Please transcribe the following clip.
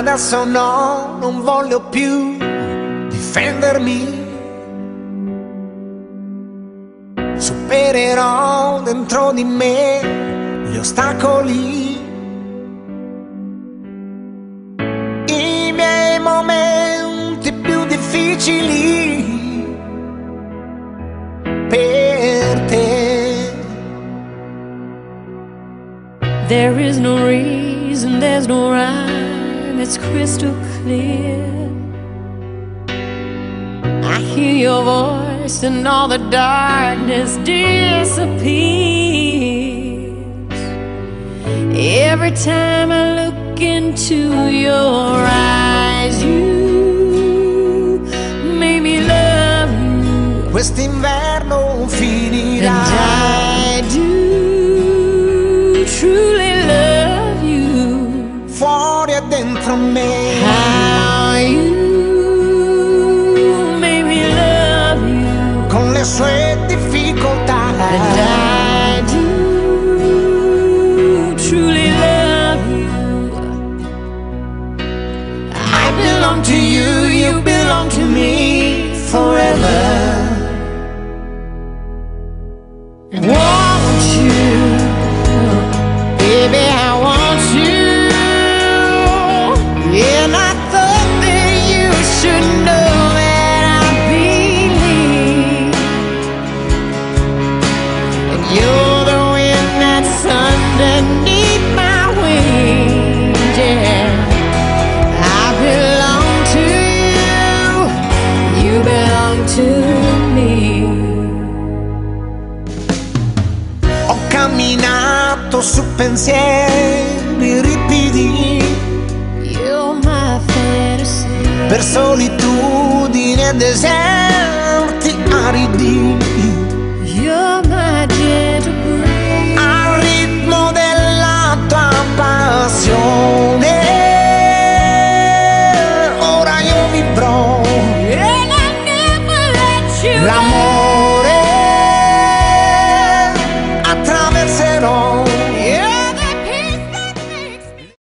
Adesso no, non voglio più difendermi. Supererò dentro di me gli ostacoli. I miei momenti più difficili per te. There is no reason, there's no rhyme, it's crystal clear. I hear your voice and all the darkness disappears. Every time I look into your eyes, you made me love you. Quest'inverno finirà. Dentro me. How you made me love you. Con le sue difficoltà. And I do truly love you. I belong to you, you belong to me forever. Want you, camminato su pensieri ripidi per solitudine e deserto.